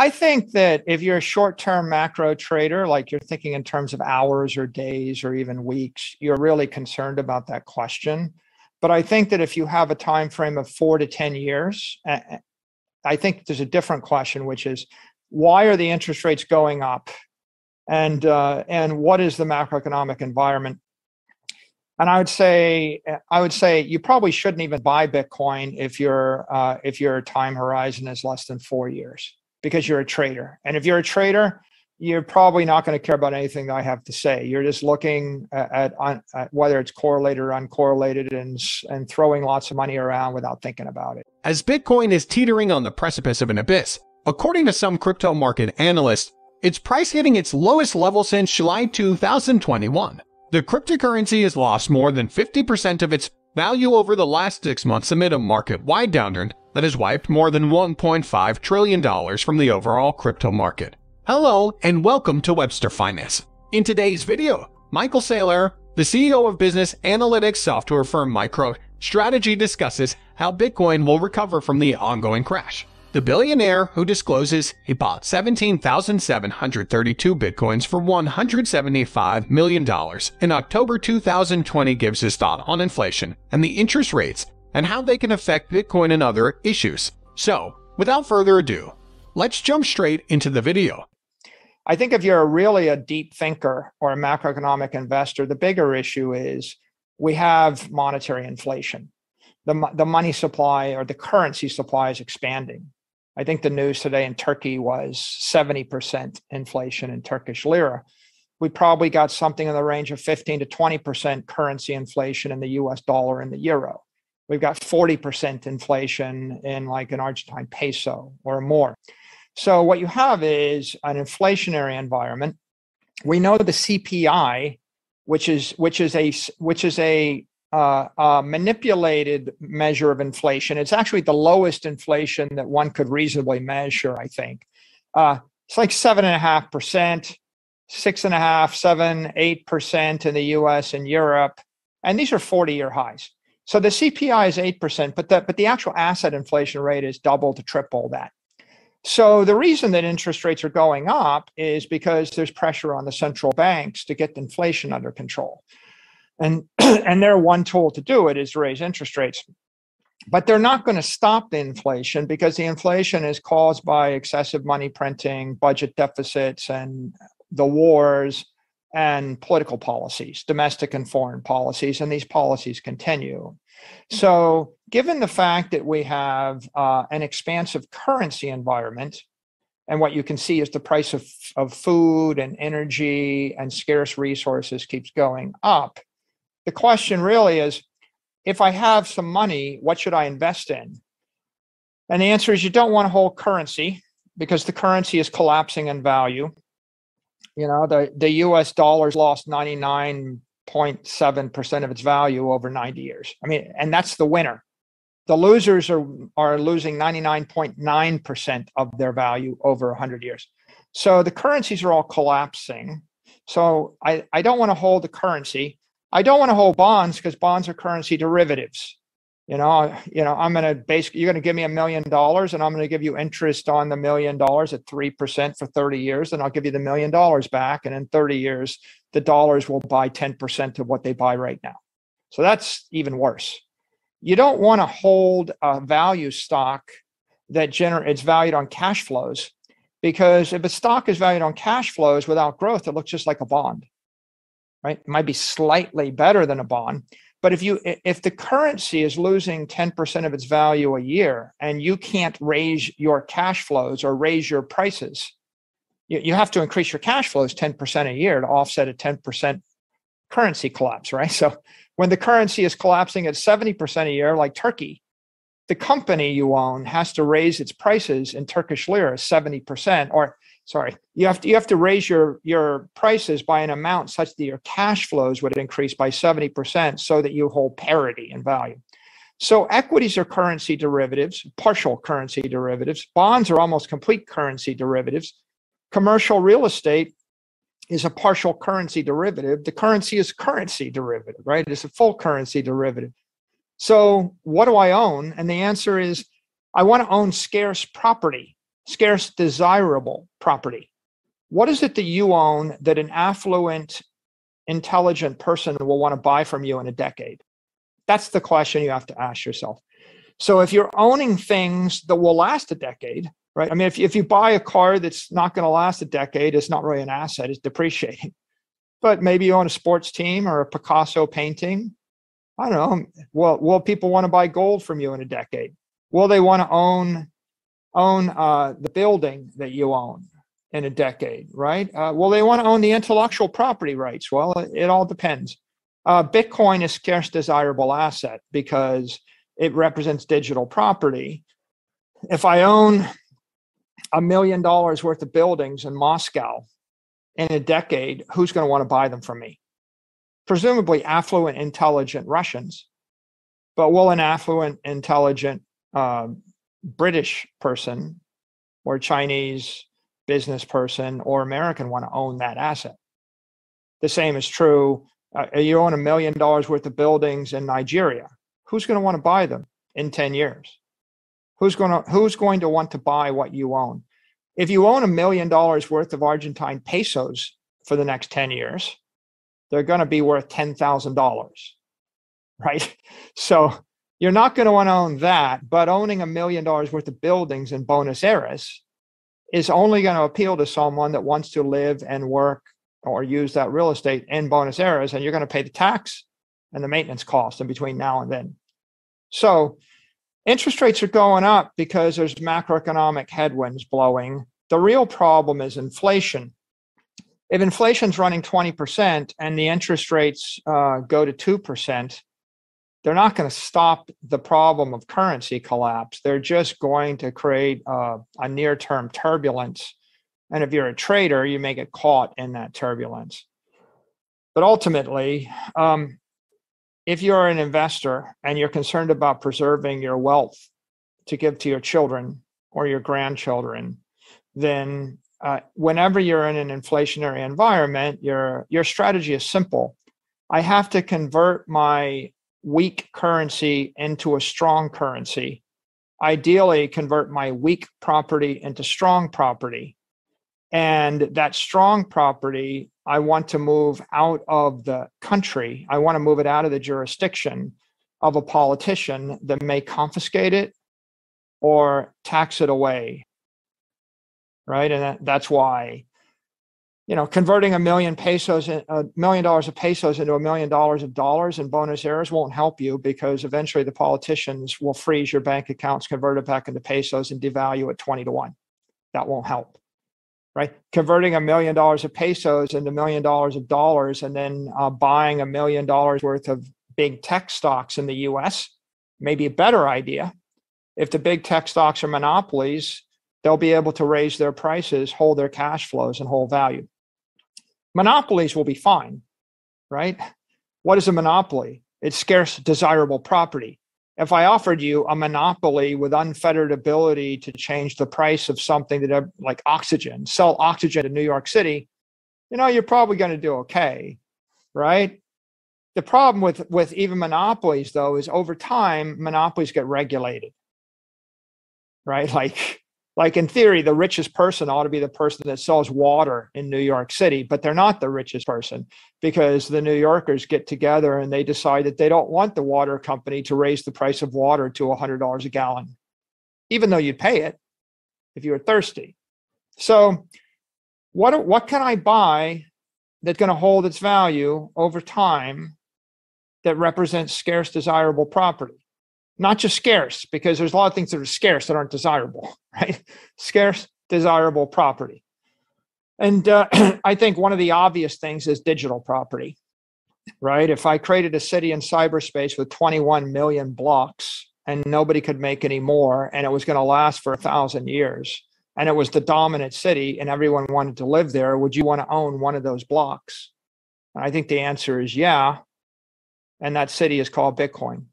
I think that if you're a short-term macro trader, like you're thinking in terms of hours or days or even weeks, you're really concerned about that question. But I think that if you have a time frame of four to 10 years, I think there's a different question, which is why are the interest rates going up? And uh, and what is the macroeconomic environment? And I would say I would say you probably shouldn't even buy Bitcoin if your uh, if your time horizon is less than four years because you're a trader. And if you're a trader, you're probably not going to care about anything that I have to say. You're just looking uh, at, at, at, whether it's correlated or uncorrelated and, and throwing lots of money around without thinking about it. As Bitcoin is teetering on the precipice of an abyss, according to some crypto market analysts, its price hitting its lowest level since July 2021. The cryptocurrency has lost more than 50% of its value over the last six months amid a market-wide downturn that has wiped more than $1.5 trillion from the overall crypto market. Hello and welcome to Webster Finance. In today's video, Michael Saylor, the CEO of business analytics software firm MicroStrategy discusses how Bitcoin will recover from the ongoing crash. The billionaire who discloses he bought 17,732 bitcoins for $175 million in October 2020 gives his thought on inflation and the interest rates and how they can affect Bitcoin and other issues. So, without further ado, let's jump straight into the video. I think if you're really a deep thinker or a macroeconomic investor, the bigger issue is we have monetary inflation. The, the money supply or the currency supply is expanding. I think the news today in Turkey was 70% inflation in Turkish lira. We probably got something in the range of 15 to 20% currency inflation in the US dollar and the euro. We've got 40% inflation in like an Argentine peso or more. So what you have is an inflationary environment. We know the CPI, which is which is a which is a uh, uh, manipulated measure of inflation. It's actually the lowest inflation that one could reasonably measure. I think uh, it's like seven and a half percent, six and a half, seven, eight percent in the U.S. and Europe, and these are forty-year highs. So the CPI is 8%, but the, but the actual asset inflation rate is double to triple that. So the reason that interest rates are going up is because there's pressure on the central banks to get inflation under control. And, and their one tool to do it is raise interest rates. But they're not going to stop the inflation because the inflation is caused by excessive money printing, budget deficits, and the wars and political policies, domestic and foreign policies, and these policies continue. So, given the fact that we have uh, an expansive currency environment, and what you can see is the price of, of food and energy and scarce resources keeps going up, the question really is if I have some money, what should I invest in? And the answer is you don't want to hold currency because the currency is collapsing in value. You know, the, the US dollar's lost 99.7% of its value over 90 years. I mean, and that's the winner. The losers are, are losing 99.9% of their value over 100 years. So the currencies are all collapsing. So I, I don't want to hold the currency. I don't want to hold bonds because bonds are currency derivatives you know you know i'm going to basically you're going to give me a million dollars and i'm going to give you interest on the million dollars at 3% for 30 years and i'll give you the million dollars back. And in 30 years the dollars will buy 10% of what they buy right now. So that's even worse. You don't want to hold a value stock that generates valued on cash flows because if a stock is valued on cash flows without growth it looks just like a bond right? It might be slightly better than a bond but if you if the currency is losing 10% of its value a year and you can't raise your cash flows or raise your prices, you, you have to increase your cash flows 10% a year to offset a 10% currency collapse, right? So when the currency is collapsing at 70% a year, like Turkey, the company you own has to raise its prices in Turkish lira 70% or sorry you have to you have to raise your your prices by an amount such that your cash flows would increase by 70% so that you hold parity in value. So equities are currency derivatives partial currency derivatives. Bonds are almost complete currency derivatives. Commercial real estate is a partial currency derivative. The currency is currency derivative right? It's a full currency derivative. So what do i own? And the answer is i want to own scarce property scarce desirable property. What is it that you own that an affluent, intelligent person will want to buy from you in a decade? That's the question you have to ask yourself. So if you're owning things that will last a decade, right? I mean, if, if you buy a car that's not going to last a decade, it's not really an asset, it's depreciating. But maybe you own a sports team or a Picasso painting. I don't know. Well, will people want to buy gold from you in a decade? Will they want to own own uh, the building that you own in a decade, right? Uh, will they want to own the intellectual property rights? Well, it, it all depends. Uh, Bitcoin is scarce desirable asset because it represents digital property. If I own a million dollars worth of buildings in Moscow in a decade, who's going to want to buy them from me? Presumably affluent, intelligent Russians. But will an affluent, intelligent uh, British person or Chinese business person or American want to own that asset? The same is true. Uh, you own a million dollars worth of buildings in Nigeria. Who's going to want to buy them in 10 years? Who's going to who's going to want to buy what you own? If you own a million dollars worth of Argentine pesos for the next 10 years, they're going to be worth $10,000. Right? So you're not going to want to own that, but owning a million dollars worth of buildings in Buenos Aires is only going to appeal to someone that wants to live and work or use that real estate in Buenos Aires, and you're going to pay the tax and the maintenance cost in between now and then. So interest rates are going up because there's macroeconomic headwinds blowing. The real problem is inflation. If inflation's running 20% and the interest rates uh, go to 2%, they're not going to stop the problem of currency collapse. They're just going to create uh, a near term turbulence. And if you're a trader, you may get caught in that turbulence. But ultimately, um, if you're an investor and you're concerned about preserving your wealth to give to your children or your grandchildren, then uh, whenever you're in an inflationary environment, your your strategy is simple. I have to convert my weak currency into a strong currency. Ideally, convert my weak property into strong property. And that strong property, I want to move out of the country. I want to move it out of the jurisdiction of a politician that may confiscate it or tax it away. Right. And that's why you know, converting a million pesos, a million dollars of pesos into a million dollars of dollars in Buenos Aires won't help you because eventually the politicians will freeze your bank accounts, convert it back into pesos, and devalue it 20 to 1. That won't help, right? Converting a million dollars of pesos into a million dollars of dollars and then uh, buying a million dollars worth of big tech stocks in the US may be a better idea. If the big tech stocks are monopolies, they'll be able to raise their prices, hold their cash flows, and hold value. Monopolies will be fine, right? What is a monopoly? It's scarce, desirable property. If I offered you a monopoly with unfettered ability to change the price of something that, like oxygen, sell oxygen in New York City, you know, you're probably going to do okay, right? The problem with with even monopolies, though, is over time monopolies get regulated, right? Like like in theory, the richest person ought to be the person that sells water in New York City, but they're not the richest person because the New Yorkers get together and they decide that they don't want the water company to raise the price of water to $100 a gallon, even though you'd pay it if you were thirsty. So, what, what can I buy that's going to hold its value over time that represents scarce, desirable property? Not just scarce, because there's a lot of things that are scarce that aren't desirable, right? Scarce, desirable property. And uh, I think one of the obvious things is digital property, right? If I created a city in cyberspace with 21 million blocks and nobody could make any more, and it was going to last for a thousand years, and it was the dominant city and everyone wanted to live there, would you want to own one of those blocks? And I think the answer is yeah. And that city is called Bitcoin